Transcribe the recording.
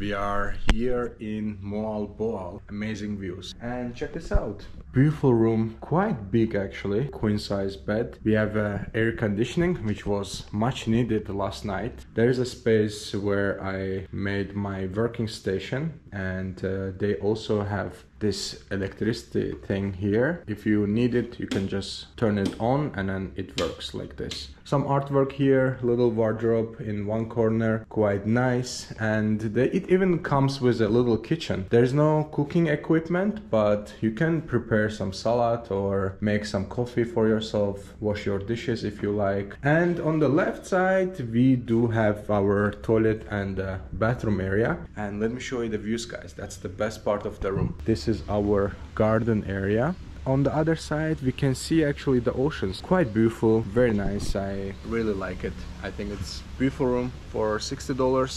We are here in Moalboal. Amazing views. And check this out. Beautiful room, quite big actually, queen size bed. We have uh, air conditioning, which was much needed last night. There is a space where I made my working station, and uh, they also have this electricity thing here. If you need it, you can just turn it on and then it works like this. Some artwork here, little wardrobe in one corner, quite nice. And they, it even comes with a little kitchen. There's no cooking equipment, but you can prepare some salad or make some coffee for yourself, wash your dishes if you like. And on the left side, we do have our toilet and uh, bathroom area. And let me show you the views, guys. That's the best part of the room. This is our garden area on the other side we can see actually the oceans quite beautiful very nice i really like it i think it's beautiful room for 60 dollars